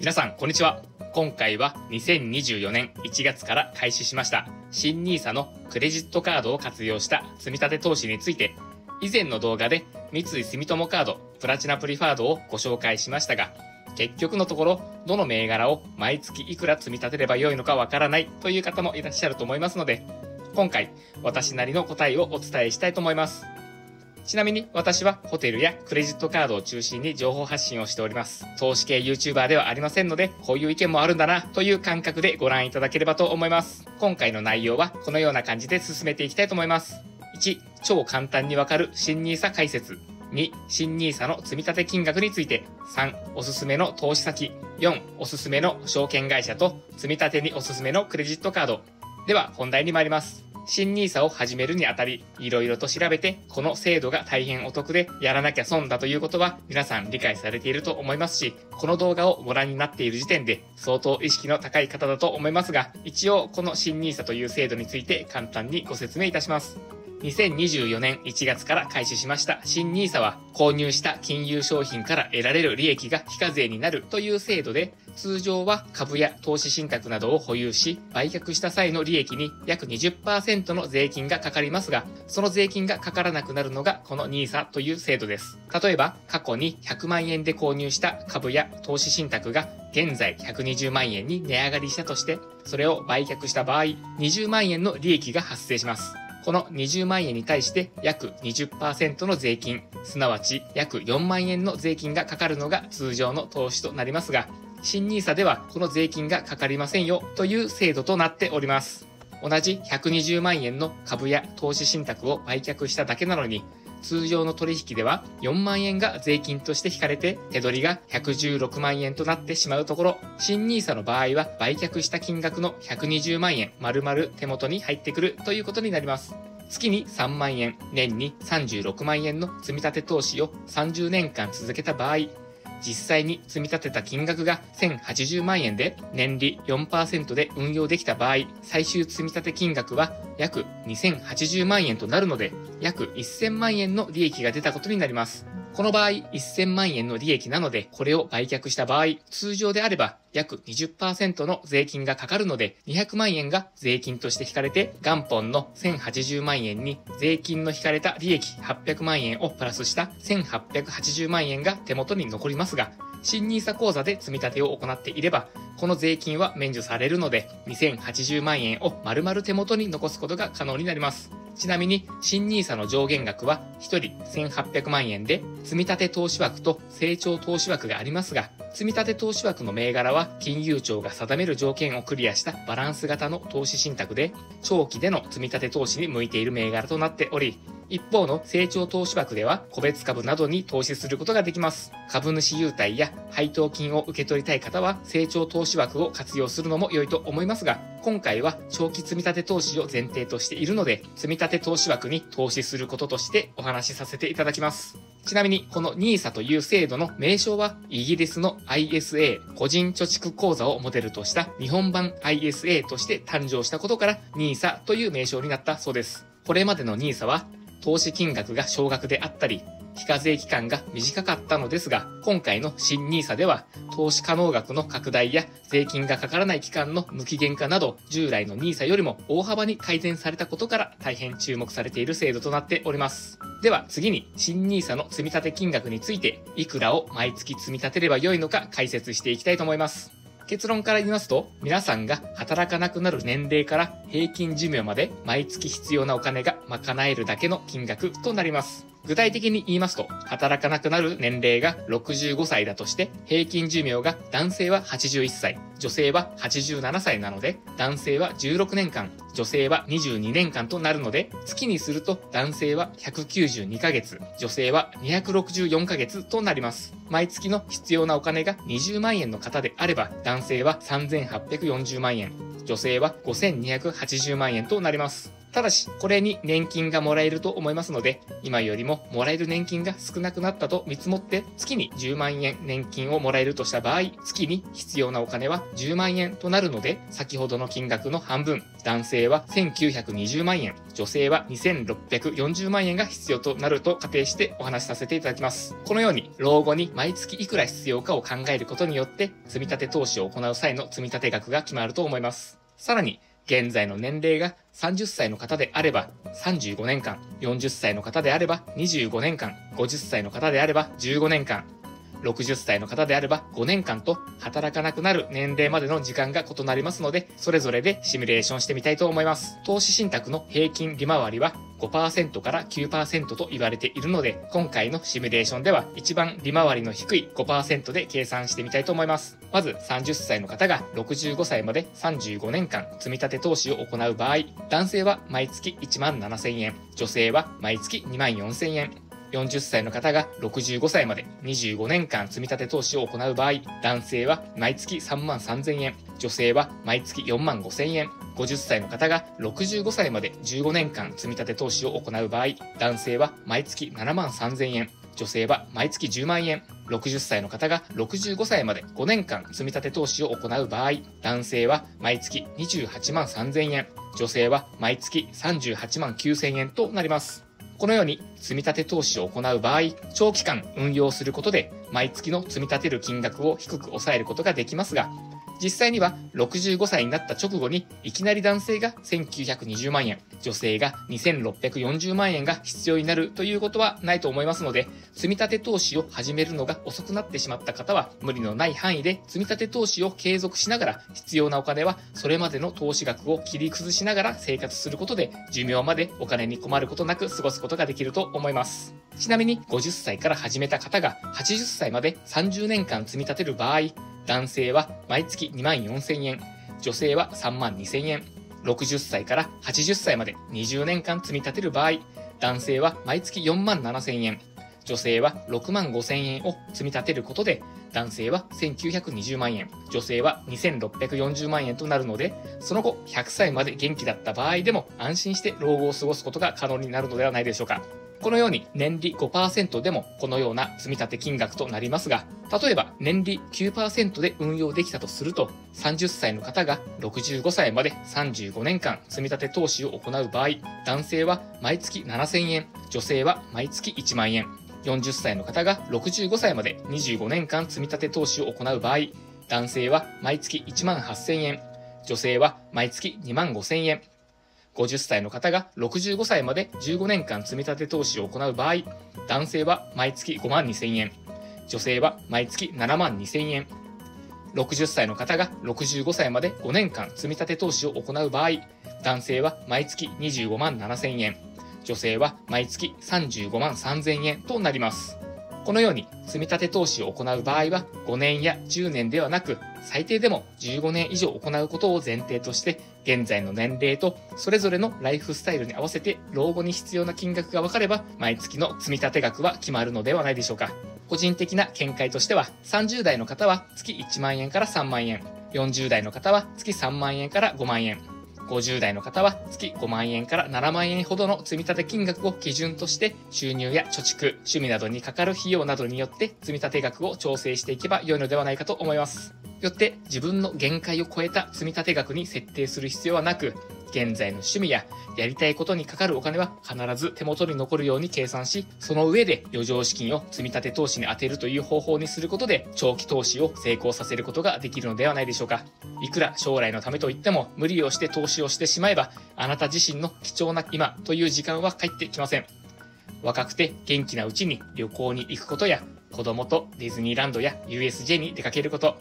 皆さん、こんにちは。今回は2024年1月から開始しました新 NISA のクレジットカードを活用した積立投資について、以前の動画で三井住友カードプラチナプリファードをご紹介しましたが、結局のところ、どの銘柄を毎月いくら積み立てればよいのかわからないという方もいらっしゃると思いますので、今回、私なりの答えをお伝えしたいと思います。ちなみに私はホテルやクレジットカードを中心に情報発信をしております。投資系 YouTuber ではありませんので、こういう意見もあるんだなという感覚でご覧いただければと思います。今回の内容はこのような感じで進めていきたいと思います。1、超簡単にわかる新 NISA 解説。2、新 NISA の積立金額について。3、おすすめの投資先。4、おすすめの証券会社と積立におすすめのクレジットカード。では本題に参ります。新 NISA を始めるにあたり、いろいろと調べて、この制度が大変お得で、やらなきゃ損だということは、皆さん理解されていると思いますし、この動画をご覧になっている時点で、相当意識の高い方だと思いますが、一応、この新 NISA という制度について簡単にご説明いたします。2024年1月から開始しました新 NISA は購入した金融商品から得られる利益が非課税になるという制度で通常は株や投資信託などを保有し売却した際の利益に約20%の税金がかかりますがその税金がかからなくなるのがこの NISA という制度です。例えば過去に100万円で購入した株や投資信託が現在120万円に値上がりしたとしてそれを売却した場合20万円の利益が発生します。この20万円に対して約20%の税金、すなわち約4万円の税金がかかるのが通常の投資となりますが、新 NISA ではこの税金がかかりませんよという制度となっております。同じ120万円の株や投資信託を売却しただけなのに、通常の取引では4万円が税金として引かれて手取りが116万円となってしまうところ、新 NISA の場合は売却した金額の120万円丸々手元に入ってくるということになります。月に3万円、年に36万円の積立投資を30年間続けた場合、実際に積み立てた金額が1080万円で年利4%で運用できた場合、最終積み立て金額は約2080万円となるので、約1000万円の利益が出たことになります。この場合、1000万円の利益なので、これを売却した場合、通常であれば約20%の税金がかかるので、200万円が税金として引かれて、元本の1080万円に税金の引かれた利益800万円をプラスした1880万円が手元に残りますが、新 NISA 口座で積み立てを行っていれば、この税金は免除されるので、2080万円を丸々手元に残すことが可能になります。ちなみに、新 NISA の上限額は1人1800万円で、積立投資枠と成長投資枠がありますが、積立投資枠の銘柄は金融庁が定める条件をクリアしたバランス型の投資信託で、長期での積立投資に向いている銘柄となっており、一方の成長投資枠では個別株などに投資することができます。株主優待や配当金を受け取りたい方は成長投資枠を活用するのも良いと思いますが、今回は長期積立投資を前提としているので、積立投資枠に投資することとしてお話しさせていただきます。ちなみに、この NISA という制度の名称は、イギリスの ISA 個人貯蓄口座をモデルとした日本版 ISA として誕生したことから NISA という名称になったそうです。これまでの NISA は投資金額が少額であったり、非課税期間が短かったのですが、今回の新 NISA では、投資可能額の拡大や税金がかからない期間の無期限化など、従来の NISA よりも大幅に改善されたことから大変注目されている制度となっております。では次に、新 NISA の積立金額について、いくらを毎月積み立てればよいのか解説していきたいと思います。結論から言いますと、皆さんが働かなくなる年齢から平均寿命まで毎月必要なお金が賄えるだけの金額となります。具体的に言いますと、働かなくなる年齢が65歳だとして、平均寿命が男性は81歳、女性は87歳なので、男性は16年間、女性は22年間となるので、月にすると男性は192ヶ月、女性は264ヶ月となります。毎月の必要なお金が20万円の方であれば、男性は3840万円、女性は5280万円となります。ただし、これに年金がもらえると思いますので、今よりももらえる年金が少なくなったと見積もって、月に10万円年金をもらえるとした場合、月に必要なお金は10万円となるので、先ほどの金額の半分、男性は1920万円、女性は2640万円が必要となると仮定してお話しさせていただきます。このように、老後に毎月いくら必要かを考えることによって、積立投資を行う際の積立額が決まると思います。さらに、現在の年齢が30歳の方であれば35年間、40歳の方であれば25年間、50歳の方であれば15年間、60歳の方であれば5年間と働かなくなる年齢までの時間が異なりますので、それぞれでシミュレーションしてみたいと思います。投資信託の平均利回りは5%から9%と言われているので、今回のシミュレーションでは一番利回りの低い5%で計算してみたいと思います。まず30歳の方が65歳まで35年間積立投資を行う場合、男性は毎月1万7000円、女性は毎月2万4000円、40歳の方が65歳まで25年間積立投資を行う場合、男性は毎月3万3000円、女性は毎月4万5000円、50歳の方が65歳まで15年間積立投資を行う場合、男性は毎月7万3000円、女性は毎月10万円、60歳の方が65歳まで5年間積立投資を行う場合、男性は毎月28万3000円、女性は毎月38万9000円となります。このように積立投資を行う場合、長期間運用することで毎月の積み立てる金額を低く抑えることができますが、実際には65歳になった直後にいきなり男性が1920万円、女性が2640万円が必要になるということはないと思いますので、積み立て投資を始めるのが遅くなってしまった方は無理のない範囲で積み立て投資を継続しながら必要なお金はそれまでの投資額を切り崩しながら生活することで寿命までお金に困ることなく過ごすことができると思います。ちなみに50歳から始めた方が80歳まで30年間積み立てる場合、男性は毎月2万4000円、女性は3万2000円、60歳から80歳まで20年間積み立てる場合、男性は毎月4万7000円、女性は6万5000円を積み立てることで、男性は1920万円、女性は2640万円となるので、その後100歳まで元気だった場合でも安心して老後を過ごすことが可能になるのではないでしょうか。このように年利5%でもこのような積立金額となりますが、例えば年利9%で運用できたとすると、30歳の方が65歳まで35年間積立投資を行う場合、男性は毎月7000円、女性は毎月1万円、40歳の方が65歳まで25年間積立投資を行う場合、男性は毎月1万8000円、女性は毎月2万5000円、50歳の方が65歳まで15年間積立投資を行う場合、男性は毎月5万2000円、女性は毎月7万2000円、60歳の方が65歳まで5年間積立投資を行う場合、男性は毎月25万7000円、女性は毎月35万3000円となります。このように積立投資を行う場合は5年や10年ではなく最低でも15年以上行うことを前提として現在の年齢とそれぞれのライフスタイルに合わせて老後に必要な金額が分かれば毎月の積立額は決まるのではないでしょうか。個人的な見解としては30代の方は月1万円から3万円、40代の方は月3万円から5万円、50代の方は月5万円から7万円ほどの積立金額を基準として収入や貯蓄、趣味などにかかる費用などによって積立額を調整していけば良いのではないかと思います。よって自分の限界を超えた積立額に設定する必要はなく、現在の趣味ややりたいことにかかるお金は必ず手元に残るように計算し、その上で余剰資金を積立投資に充てるという方法にすることで、長期投資を成功させることができるのではないでしょうか。いくら将来のためといっても、無理をして投資をしてしまえば、あなた自身の貴重な今という時間は返ってきません。若くて元気なうちに旅行に行くことや、子供とディズニーランドや USJ に出かけること、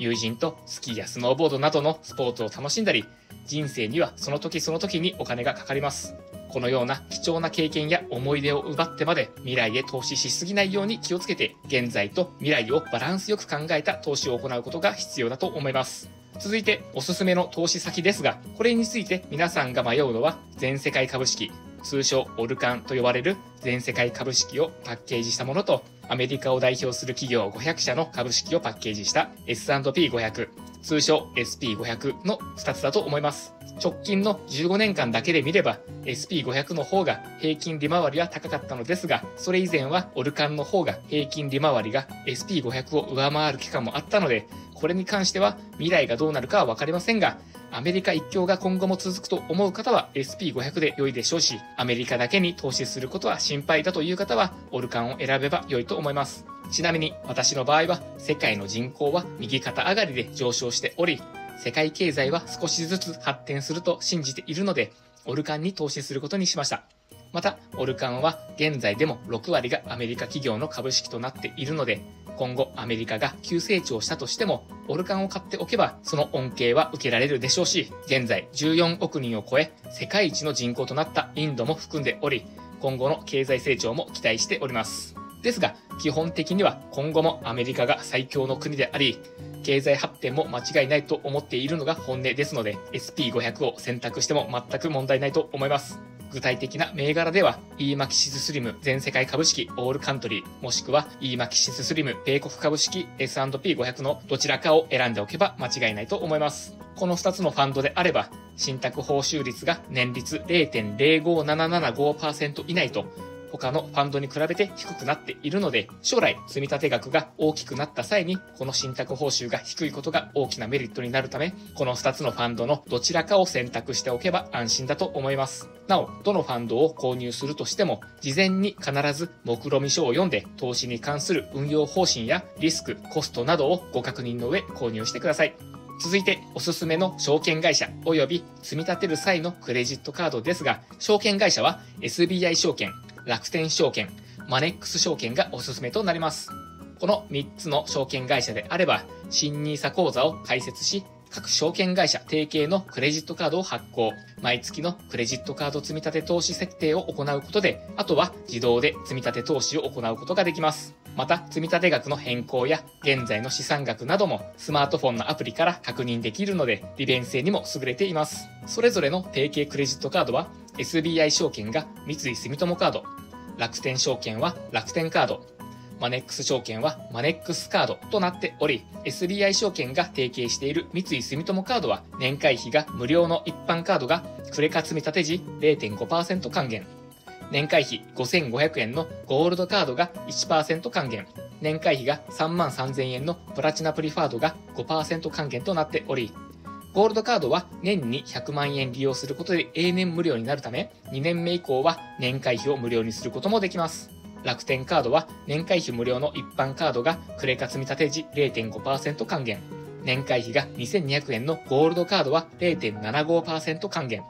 友人とスキーやスノーボードなどのスポーツを楽しんだり、人生にはその時その時にお金がかかります。このような貴重な経験や思い出を奪ってまで未来へ投資しすぎないように気をつけて、現在と未来をバランスよく考えた投資を行うことが必要だと思います。続いておすすめの投資先ですが、これについて皆さんが迷うのは全世界株式、通称オルカンと呼ばれる全世界株式をパッケージしたものと、アメリカを代表する企業500社の株式をパッケージした S&P500、通称 SP500 の2つだと思います。直近の15年間だけで見れば SP500 の方が平均利回りは高かったのですが、それ以前はオルカンの方が平均利回りが SP500 を上回る期間もあったので、これに関しては未来がどうなるかはわかりませんが、アメリカ一強が今後も続くと思う方は SP500 で良いでしょうし、アメリカだけに投資することは心配だという方は、オルカンを選べば良いと思います。ちなみに私の場合は、世界の人口は右肩上がりで上昇しており、世界経済は少しずつ発展すると信じているので、オルカンに投資することにしました。また、オルカンは現在でも6割がアメリカ企業の株式となっているので、今後アメリカが急成長したとしても、オルカンを買っておけば、その恩恵は受けられるでしょうし、現在14億人を超え、世界一の人口となったインドも含んでおり、今後の経済成長も期待しております。ですが、基本的には今後もアメリカが最強の国であり、経済発展も間違いないと思っているのが本音ですので、SP500 を選択しても全く問題ないと思います。具体的な銘柄では、e マキシススリム全世界株式オールカントリー、もしくは e マキシススリム米国株式 S&P500 のどちらかを選んでおけば間違いないと思います。この2つのファンドであれば、信託報酬率が年率0.05775%以内と他のファンドに比べて低くなっているので、将来積立額が大きくなった際に、この信託報酬が低いことが大きなメリットになるため、この2つのファンドのどちらかを選択しておけば安心だと思います。なお、どのファンドを購入するとしても、事前に必ず目論見書を読んで、投資に関する運用方針やリスク、コストなどをご確認の上購入してください。続いて、おすすめの証券会社及び積み立てる際のクレジットカードですが、証券会社は SBI 証券、楽天証券、マネックス証券がおすすめとなります。この3つの証券会社であれば、新 NISA 口座を開設し、各証券会社提携のクレジットカードを発行、毎月のクレジットカード積立投資設定を行うことで、あとは自動で積立投資を行うことができます。また、積立額の変更や現在の資産額などもスマートフォンのアプリから確認できるので、利便性にも優れています。それぞれの提携クレジットカードは、SBI 証券が三井住友カード、楽天証券は楽天カード、マネックス証券はマネックスカードとなっており、SBI 証券が提携している三井住友カードは年会費が無料の一般カードがクレカ積立時0.5%還元。年会費5500円のゴールドカードが1%還元。年会費が3万3000円のプラチナプリファードが5%還元となっており、ゴールドカードは年に100万円利用することで永年無料になるため、2年目以降は年会費を無料にすることもできます。楽天カードは年会費無料の一般カードがクレカ積立時0.5%還元。年会費が2200円のゴールドカードは0.75%還元。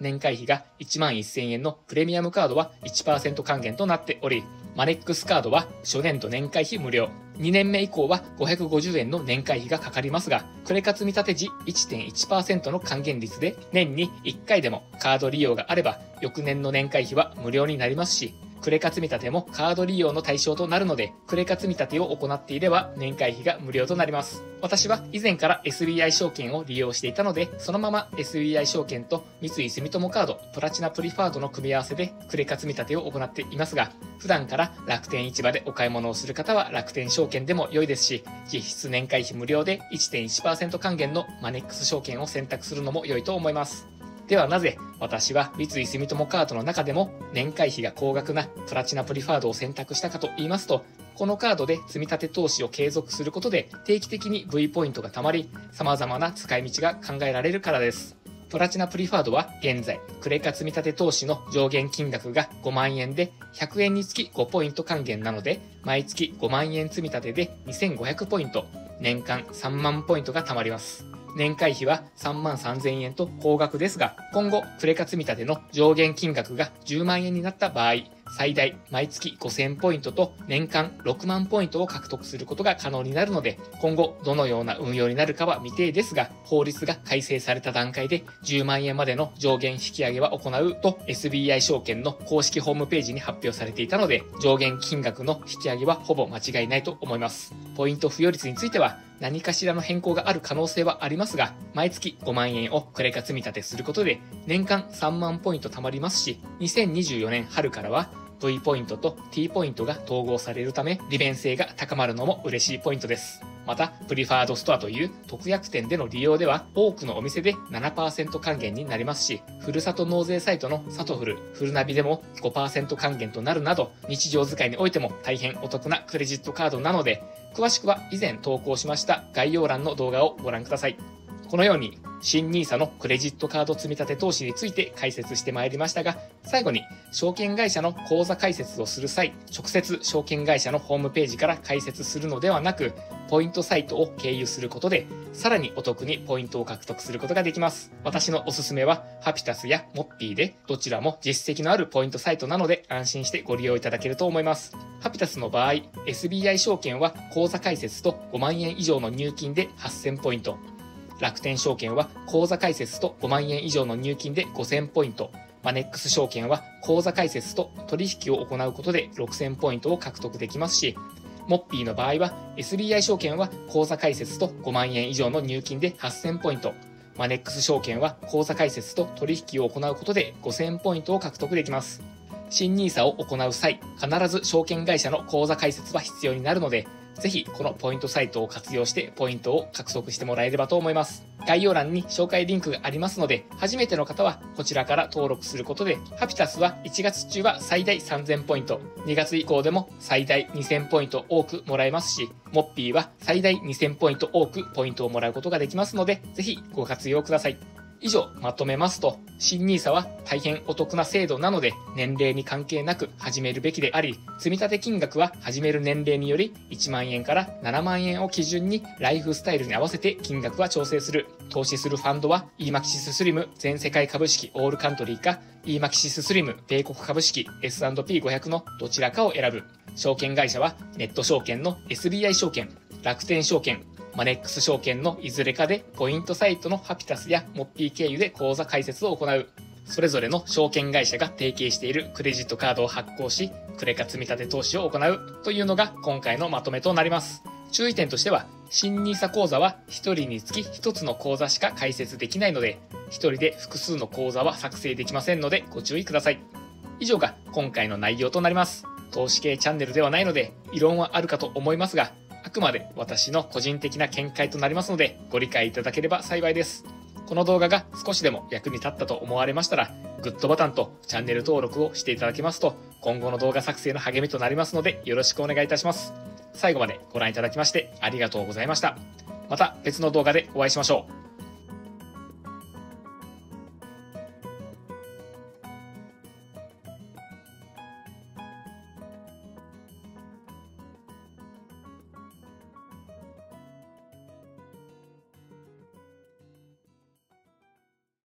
年会費が1万1000円のプレミアムカードは1%還元となっており、マネックスカードは初年度年会費無料。2年目以降は550円の年会費がかかりますが、クレカ積立時1.1%の還元率で年に1回でもカード利用があれば、翌年の年会費は無料になりますし、クレカ積立もカード利用の対象となるので、クレカ積立を行っていれば年会費が無料となります。私は以前から SBI 証券を利用していたので、そのまま SBI 証券と三井住友カード、プラチナプリファードの組み合わせでクレカ積立を行っていますが、普段から楽天市場でお買い物をする方は楽天証券でも良いですし、実質年会費無料で1.1%還元のマネックス証券を選択するのも良いと思います。ではなぜ私は三井住友カードの中でも年会費が高額なプラチナプリファードを選択したかと言いますと、このカードで積み立て投資を継続することで定期的に V ポイントが貯まり、様々な使い道が考えられるからです。プラチナプリファードは現在、クレカ積み立て投資の上限金額が5万円で、100円につき5ポイント還元なので、毎月5万円積み立てで2500ポイント、年間3万ポイントが貯まります。年会費は3万3000円と高額ですが、今後、クレカ積立の上限金額が10万円になった場合、最大毎月5000ポイントと年間6万ポイントを獲得することが可能になるので、今後どのような運用になるかは未定ですが、法律が改正された段階で10万円までの上限引き上げは行うと SBI 証券の公式ホームページに発表されていたので、上限金額の引き上げはほぼ間違いないと思います。ポイント付与率については、何かしらの変更がある可能性はありますが、毎月5万円をクレカ積み立てすることで、年間3万ポイント貯まりますし、2024年春からは V ポイントと T ポイントが統合されるため、利便性が高まるのも嬉しいポイントです。また、プリファードストアという特約店での利用では、多くのお店で7%還元になりますし、ふるさと納税サイトのさとふる、ふるナビでも5%還元となるなど、日常使いにおいても大変お得なクレジットカードなので、詳しくは以前投稿しました概要欄の動画をご覧ください。このように、新 NISA のクレジットカード積立投資について解説してまいりましたが、最後に証券会社の口座開設をする際、直接証券会社のホームページから開設するのではなく、ポイントサイトを経由することで、さらにお得にポイントを獲得することができます。私のおすすめは、ハピタスやモッピーで、どちらも実績のあるポイントサイトなので、安心してご利用いただけると思います。ハピタスの場合、SBI 証券は口座開設と5万円以上の入金で8000ポイント。楽天証券は口座開設と5万円以上の入金で5000ポイント。マネックス証券は口座開設と取引を行うことで6000ポイントを獲得できますし、モッピーの場合は SBI 証券は口座開設と5万円以上の入金で8000ポイント。マネックス証券は口座開設と取引を行うことで5000ポイントを獲得できます。新 NISA を行う際、必ず証券会社の口座開設は必要になるので、ぜひこのポイントサイトを活用してポイントを獲得してもらえればと思います。概要欄に紹介リンクがありますので、初めての方はこちらから登録することで、ハピタスは1月中は最大3000ポイント、2月以降でも最大2000ポイント多くもらえますし、モッピーは最大2000ポイント多くポイントをもらうことができますので、ぜひご活用ください。以上まとめますと、新 NISA は大変お得な制度なので、年齢に関係なく始めるべきであり、積立金額は始める年齢により1万円から7万円を基準にライフスタイルに合わせて金額は調整する。投資するファンドは EMAXIS スリム全世界株式オールカントリーか EMAXIS スリム米国株式 S&P500 のどちらかを選ぶ。証券会社はネット証券の SBI 証券、楽天証券、マネックス証券のいずれかでポイントサイトのハピタスやモッピー経由で口座開設を行う。それぞれの証券会社が提携しているクレジットカードを発行し、クレカ積立投資を行うというのが今回のまとめとなります。注意点としては、新 NISA 口座は1人につき1つの口座しか開設できないので、1人で複数の口座は作成できませんのでご注意ください。以上が今回の内容となります。投資系チャンネルではないので、異論はあるかと思いますが、あくまで私の個人的な見解となりますので、ご理解いただければ幸いです。この動画が少しでも役に立ったと思われましたら、グッドボタンとチャンネル登録をしていただけますと、今後の動画作成の励みとなりますので、よろしくお願いいたします。最後までご覧いただきましてありがとうございました。また別の動画でお会いしましょう。